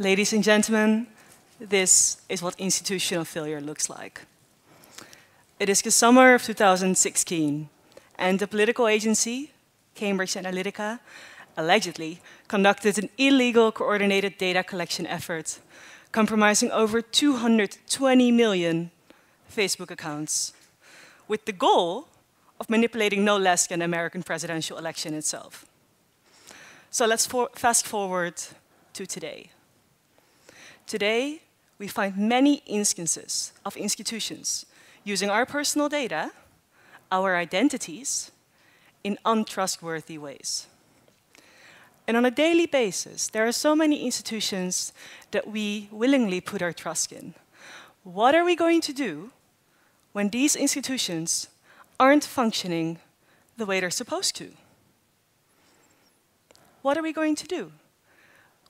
Ladies and gentlemen, this is what institutional failure looks like. It is the summer of 2016, and the political agency, Cambridge Analytica, allegedly conducted an illegal coordinated data collection effort, compromising over 220 million Facebook accounts, with the goal of manipulating no less than the American presidential election itself. So let's for fast forward to today. Today, we find many instances of institutions using our personal data, our identities, in untrustworthy ways. And on a daily basis, there are so many institutions that we willingly put our trust in. What are we going to do when these institutions aren't functioning the way they're supposed to? What are we going to do?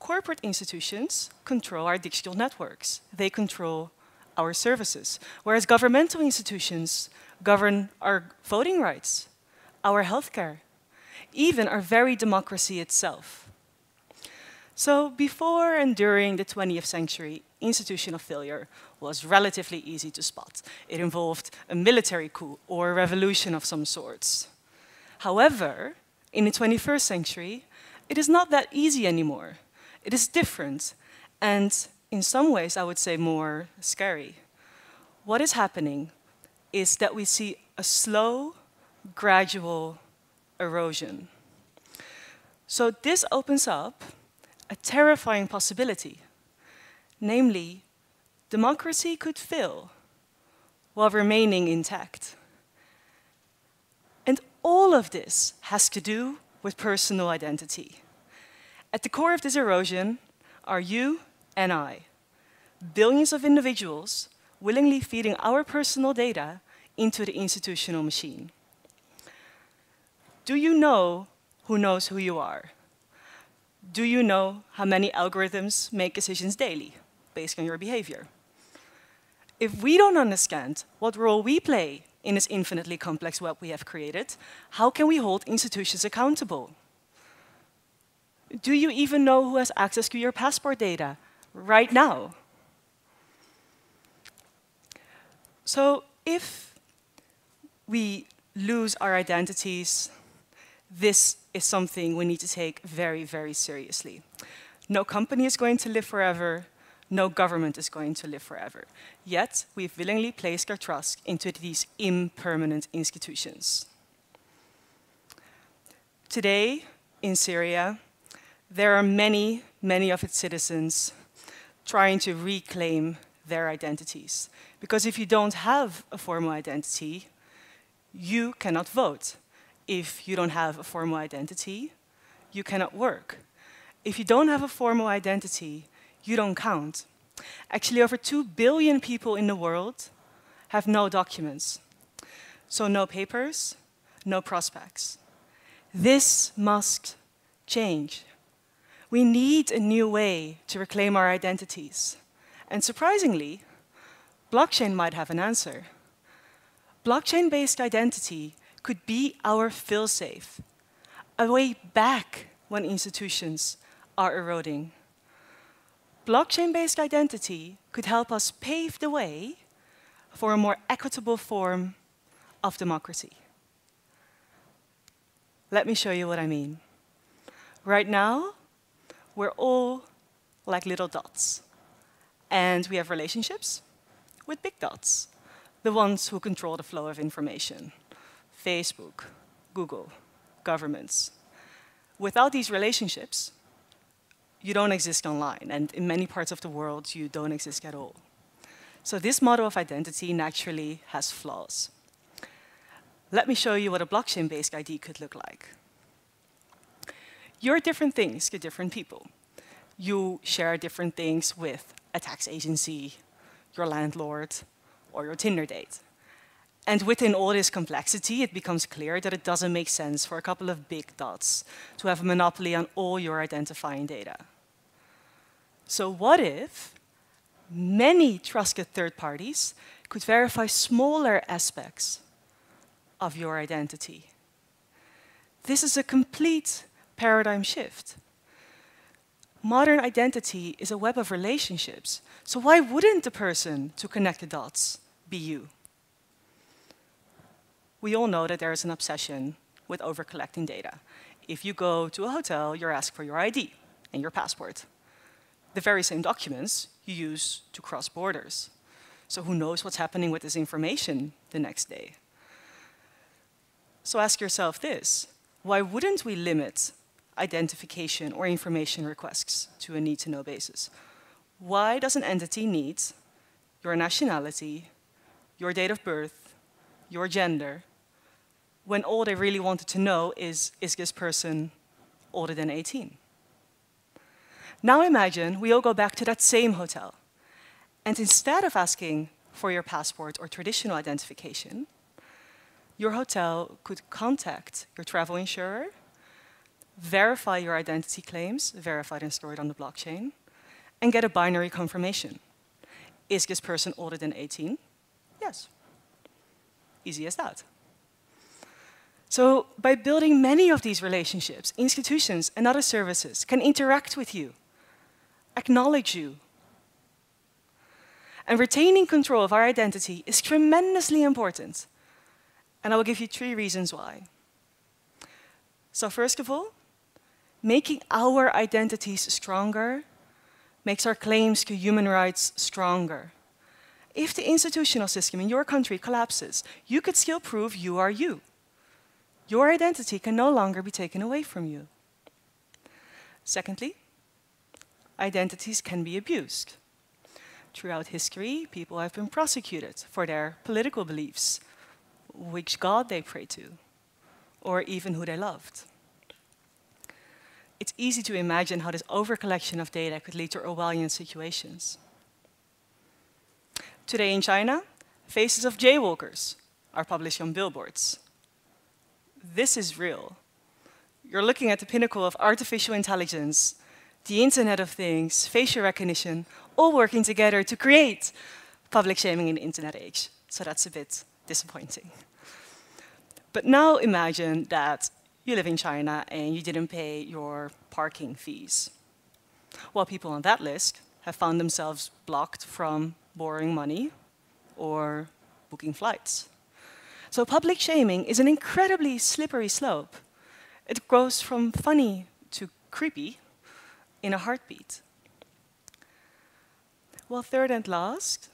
Corporate institutions control our digital networks. They control our services, whereas governmental institutions govern our voting rights, our healthcare, even our very democracy itself. So before and during the 20th century, institutional failure was relatively easy to spot. It involved a military coup or a revolution of some sorts. However, in the 21st century, it is not that easy anymore. It is different, and in some ways, I would say more scary. What is happening is that we see a slow, gradual erosion. So this opens up a terrifying possibility. Namely, democracy could fail while remaining intact. And all of this has to do with personal identity. At the core of this erosion are you and I, billions of individuals willingly feeding our personal data into the institutional machine. Do you know who knows who you are? Do you know how many algorithms make decisions daily based on your behavior? If we don't understand what role we play in this infinitely complex web we have created, how can we hold institutions accountable? Do you even know who has access to your passport data right now? So if we lose our identities, this is something we need to take very, very seriously. No company is going to live forever. No government is going to live forever. Yet, we've willingly placed our trust into these impermanent institutions. Today, in Syria, there are many, many of its citizens trying to reclaim their identities. Because if you don't have a formal identity, you cannot vote. If you don't have a formal identity, you cannot work. If you don't have a formal identity, you don't count. Actually, over 2 billion people in the world have no documents. So no papers, no prospects. This must change. We need a new way to reclaim our identities. And surprisingly, blockchain might have an answer. Blockchain-based identity could be our fail-safe, a way back when institutions are eroding. Blockchain-based identity could help us pave the way for a more equitable form of democracy. Let me show you what I mean. Right now, we're all like little dots. And we have relationships with big dots, the ones who control the flow of information. Facebook, Google, governments. Without these relationships, you don't exist online, and in many parts of the world, you don't exist at all. So this model of identity naturally has flaws. Let me show you what a blockchain-based ID could look like. You're different things to different people. You share different things with a tax agency, your landlord, or your Tinder date. And within all this complexity, it becomes clear that it doesn't make sense for a couple of big dots to have a monopoly on all your identifying data. So what if many trusted third parties could verify smaller aspects of your identity? This is a complete paradigm shift. Modern identity is a web of relationships. So why wouldn't the person to connect the dots be you? We all know that there is an obsession with over-collecting data. If you go to a hotel, you're asked for your ID and your passport. The very same documents you use to cross borders. So who knows what's happening with this information the next day? So ask yourself this, why wouldn't we limit identification or information requests to a need-to-know basis? Why does an entity need your nationality, your date of birth, your gender, when all they really wanted to know is, is this person older than 18? Now imagine we all go back to that same hotel. And instead of asking for your passport or traditional identification, your hotel could contact your travel insurer, verify your identity claims, verified and stored on the blockchain, and get a binary confirmation. Is this person older than 18? Yes. Easy as that. So by building many of these relationships, institutions and other services can interact with you, acknowledge you. And retaining control of our identity is tremendously important. And I will give you three reasons why. So first of all, making our identities stronger makes our claims to human rights stronger. If the institutional system in your country collapses, you could still prove you are you. Your identity can no longer be taken away from you. Secondly, identities can be abused. Throughout history, people have been prosecuted for their political beliefs, which God they pray to, or even who they loved it's easy to imagine how this overcollection of data could lead to Orwellian situations. Today in China, faces of jaywalkers are published on billboards. This is real. You're looking at the pinnacle of artificial intelligence, the Internet of Things, facial recognition, all working together to create public shaming in the internet age. So that's a bit disappointing. But now imagine that you live in China and you didn't pay your parking fees. Well, people on that list have found themselves blocked from borrowing money or booking flights. So public shaming is an incredibly slippery slope. It goes from funny to creepy in a heartbeat. Well, third and last,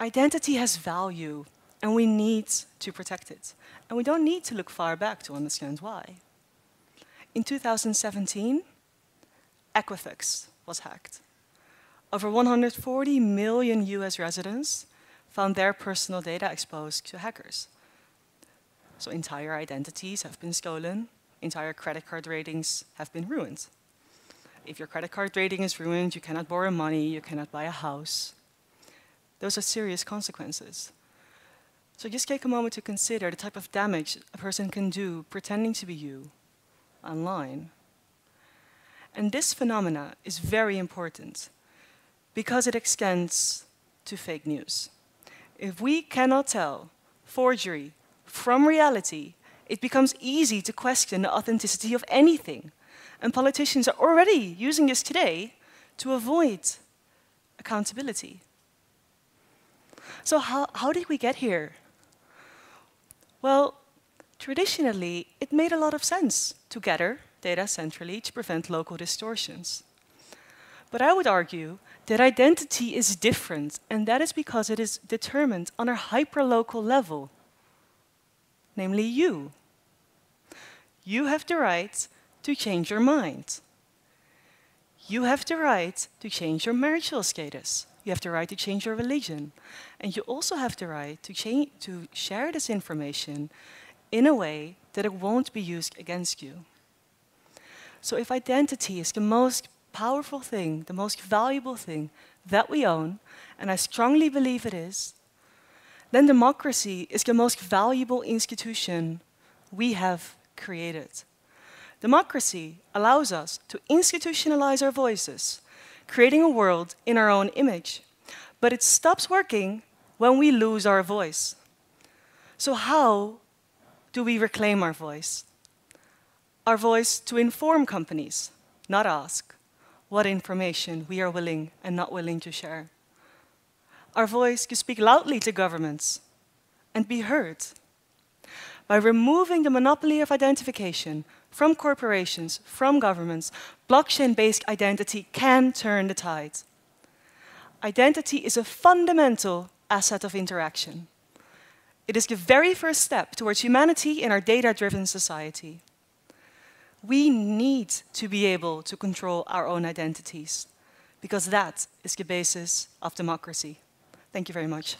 identity has value and we need to protect it. And we don't need to look far back to understand why. In 2017, Equifax was hacked. Over 140 million US residents found their personal data exposed to hackers. So entire identities have been stolen, entire credit card ratings have been ruined. If your credit card rating is ruined, you cannot borrow money, you cannot buy a house. Those are serious consequences. So just take a moment to consider the type of damage a person can do pretending to be you online. And this phenomena is very important because it extends to fake news. If we cannot tell forgery from reality, it becomes easy to question the authenticity of anything. And politicians are already using this today to avoid accountability. So how, how did we get here? Well, traditionally, it made a lot of sense to gather data centrally to prevent local distortions. But I would argue that identity is different, and that is because it is determined on a hyperlocal level, namely you. You have the right to change your mind. You have the right to change your marital status. You have the right to change your religion. And you also have the right to, change, to share this information in a way that it won't be used against you. So if identity is the most powerful thing, the most valuable thing that we own, and I strongly believe it is, then democracy is the most valuable institution we have created. Democracy allows us to institutionalize our voices, creating a world in our own image. But it stops working when we lose our voice. So how do we reclaim our voice? Our voice to inform companies, not ask. what information we are willing and not willing to share. Our voice to speak loudly to governments and be heard. By removing the monopoly of identification from corporations, from governments, blockchain-based identity can turn the tide. Identity is a fundamental asset of interaction. It is the very first step towards humanity in our data-driven society. We need to be able to control our own identities, because that is the basis of democracy. Thank you very much.